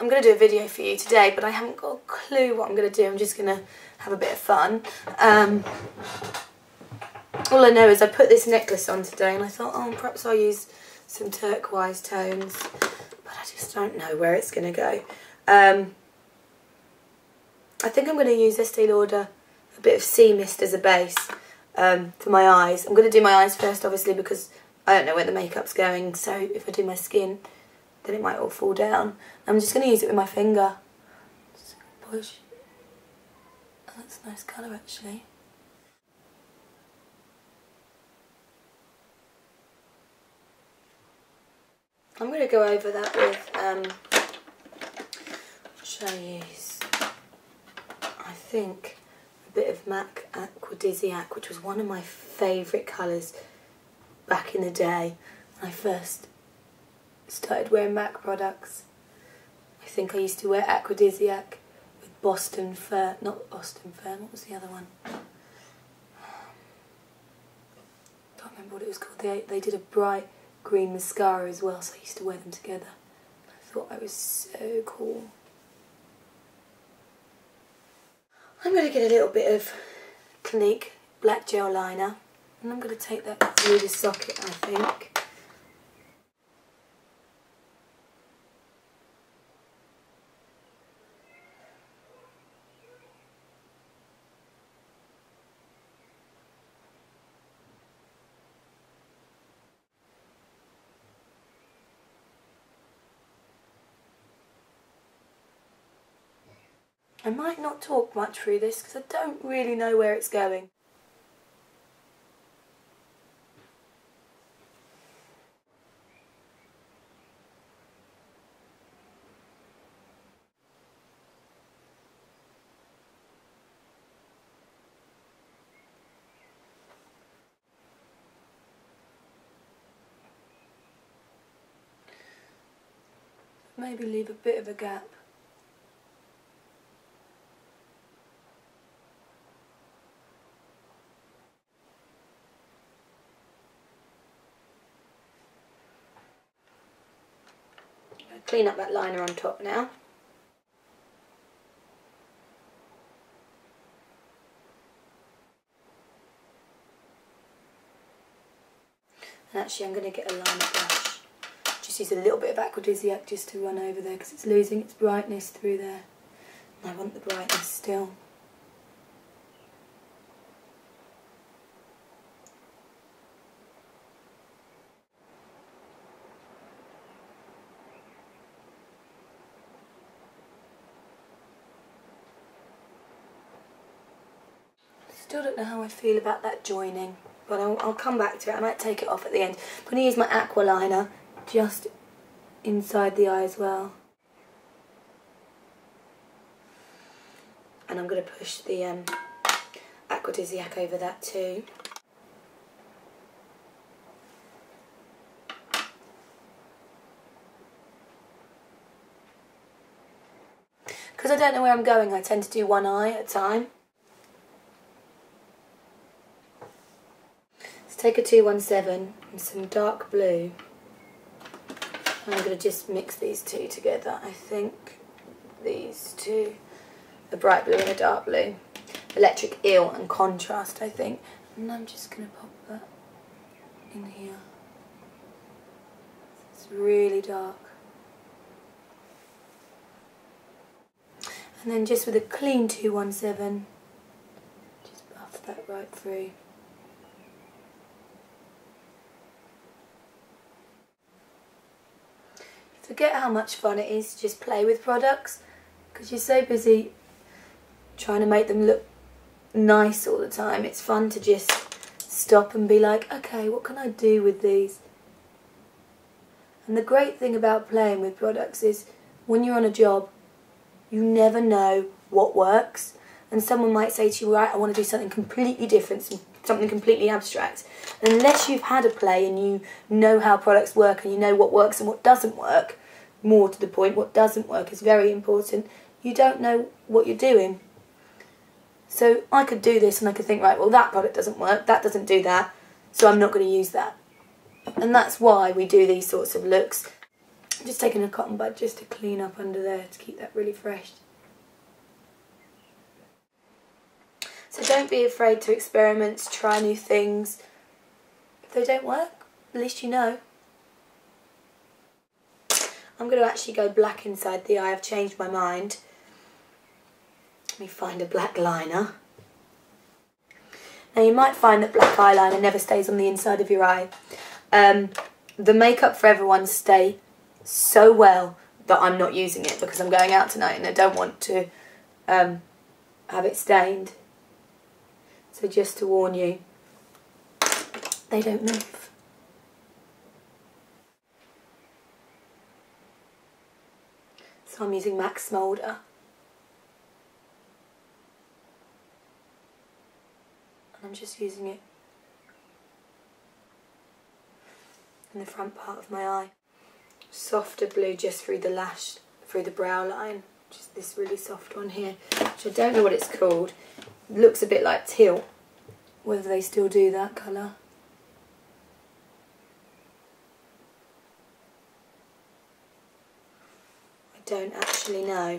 I'm going to do a video for you today, but I haven't got a clue what I'm going to do. I'm just going to have a bit of fun. Um, all I know is I put this necklace on today and I thought, oh, perhaps I'll use some turquoise tones, but I just don't know where it's going to go. Um, I think I'm going to use Estee Lauder a bit of Sea Mist as a base um, for my eyes. I'm going to do my eyes first, obviously, because I don't know where the makeup's going, so if I do my skin, then it might all fall down. I'm just going to use it with my finger. Just push. Oh, that's a nice colour, actually. I'm going to go over that with, um, should I use? I think a bit of MAC Aquadisiac, which was one of my favourite colours back in the day when I first started wearing MAC products. I think I used to wear Aquadisiac with Boston Fur, not Boston Fur, what was the other one? Can't remember what it was called. They, they did a bright green mascara as well, so I used to wear them together. I thought I was so cool. I'm going to get a little bit of Clinique black gel liner and I'm going to take that through the socket I think. I might not talk much through this because I don't really know where it's going. Maybe leave a bit of a gap. Clean up that liner on top now. And actually I'm going to get a liner brush. Just use a little bit of Aquadisiac just to run over there because it's losing its brightness through there. I want the brightness still. Still don't know how I feel about that joining, but I'll, I'll come back to it. I might take it off at the end. I'm going to use my aqua liner just inside the eye as well. And I'm going to push the um, Aquadisiac over that too. Because I don't know where I'm going, I tend to do one eye at a time. Take a 217 and some dark blue. I'm going to just mix these two together. I think these two, a bright blue and a dark blue. Electric Eel and Contrast, I think. And I'm just going to pop that in here. It's really dark. And then just with a clean 217, just buff that right through. Forget how much fun it is to just play with products because you're so busy trying to make them look nice all the time. It's fun to just stop and be like, okay, what can I do with these? And the great thing about playing with products is when you're on a job, you never know what works. And someone might say to you, right, I want to do something completely different, something completely abstract. And unless you've had a play and you know how products work and you know what works and what doesn't work, more to the point, what doesn't work is very important, you don't know what you're doing. So I could do this and I could think, right, well that product doesn't work, that doesn't do that, so I'm not going to use that. And that's why we do these sorts of looks. Just taking a cotton bud just to clean up under there to keep that really fresh. So don't be afraid to experiment, try new things. If they don't work, at least you know. I'm going to actually go black inside the eye. I've changed my mind. Let me find a black liner. Now you might find that black eyeliner never stays on the inside of your eye. Um, the Makeup Forever ones stay so well that I'm not using it because I'm going out tonight and I don't want to um, have it stained. So just to warn you, they don't move. So I'm using MAC Smolder. And I'm just using it in the front part of my eye. Softer blue just through the lash, through the brow line. Just this really soft one here, which I don't know what it's called. It looks a bit like teal. Whether they still do that colour. Don't actually know.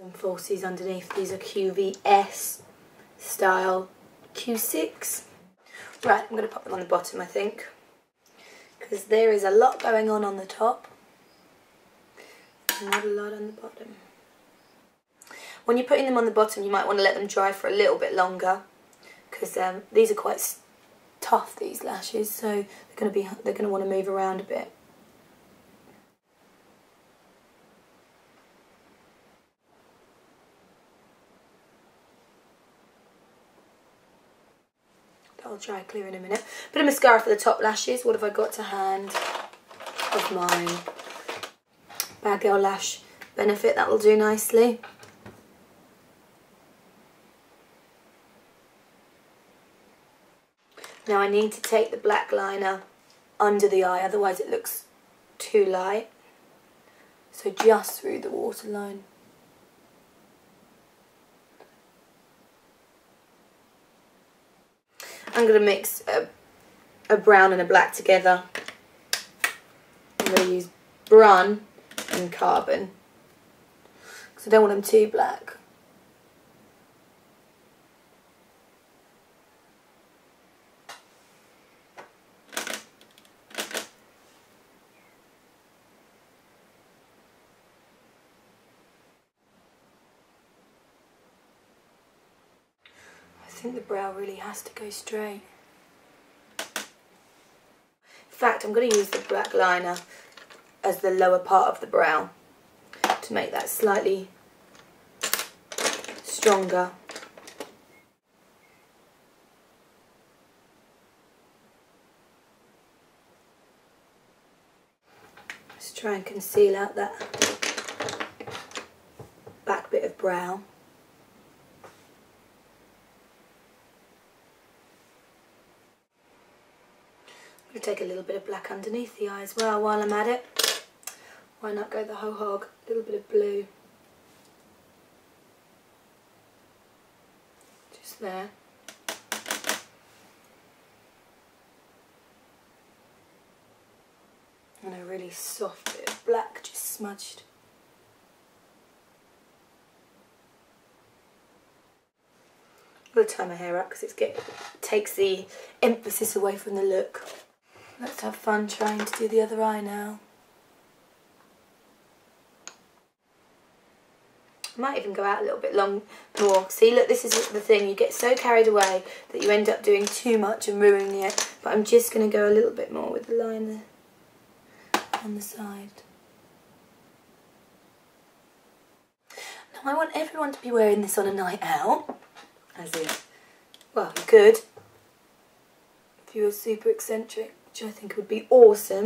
And falsies underneath. These are QVS style Q6. Right, I'm going to pop them on the bottom, I think. Because there is a lot going on on the top. Not a lot on the bottom. When you're putting them on the bottom, you might want to let them dry for a little bit longer. Because um, these are quite tough, these lashes. So they're going to be they're going to want to move around a bit. I'll try clear in a minute. Bit of mascara for the top lashes. What have I got to hand of mine? Bad Girl Lash Benefit, that will do nicely. Now I need to take the black liner under the eye, otherwise it looks too light. So just through the waterline. I'm going to mix a, a, brown and a black together. I'm going to use Brun and Carbon because I don't want them too black. Think the brow really has to go straight. In fact, I'm going to use the black liner as the lower part of the brow to make that slightly stronger. Let's try and conceal out that back bit of brow. Going to take a little bit of black underneath the eye as well while I'm at it. Why not go the whole hog? A little bit of blue. Just there. And a really soft bit of black just smudged. I'm going to tie my hair up because it takes the emphasis away from the look. Let's have fun trying to do the other eye now. I might even go out a little bit long more. See, look, this is the thing. You get so carried away that you end up doing too much and ruining it. But I'm just going to go a little bit more with the liner on the side. Now, I want everyone to be wearing this on a night out. As if, well, you could. If you were super eccentric which I think would be awesome.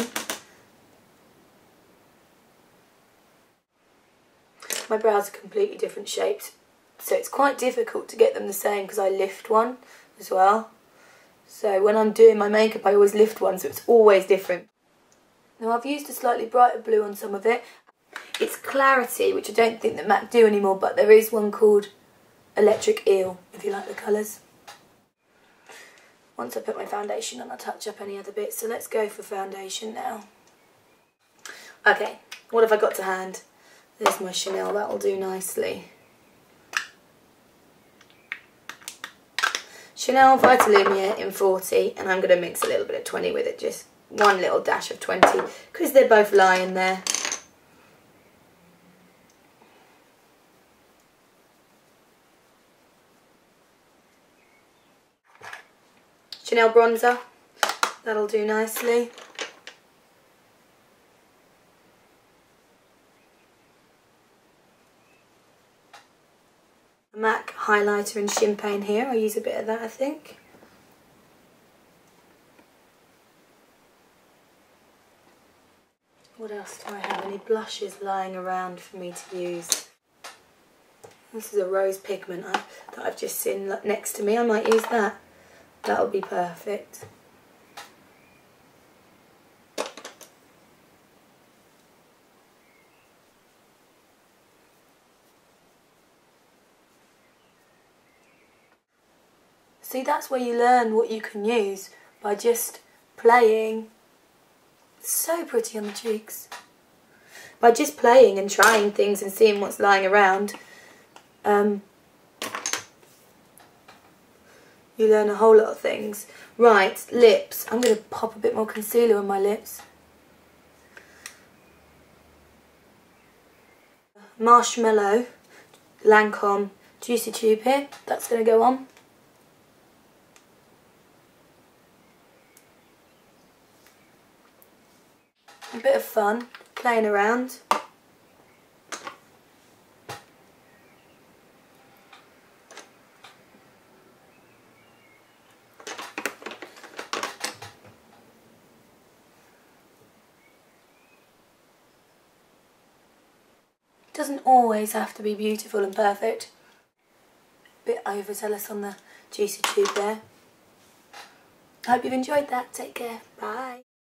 My brows are completely different shapes, so it's quite difficult to get them the same because I lift one as well. So when I'm doing my makeup, I always lift one, so it's always different. Now I've used a slightly brighter blue on some of it. It's Clarity, which I don't think that MAC do anymore, but there is one called Electric Eel, if you like the colours. Once I put my foundation on, I'll touch up any other bits. So let's go for foundation now. Okay, what have I got to hand? There's my Chanel, that'll do nicely. Chanel Vitalumiere in 40 and I'm going to mix a little bit of 20 with it, just one little dash of 20 because they're both lying there. Chanel bronzer, that'll do nicely. MAC highlighter in Champagne here, I'll use a bit of that I think. What else do I have? Any blushes lying around for me to use? This is a rose pigment that I've just seen next to me. I might use that. That'll be perfect. See, that's where you learn what you can use by just playing. So pretty on the cheeks. By just playing and trying things and seeing what's lying around, um, you learn a whole lot of things. Right, lips. I'm going to pop a bit more concealer on my lips. Marshmallow, Lancome Juicy Tube here. That's going to go on. a bit of fun playing around. Doesn't always have to be beautiful and perfect. Bit overzealous on the juicy tube there. I hope you've enjoyed that. Take care. Bye.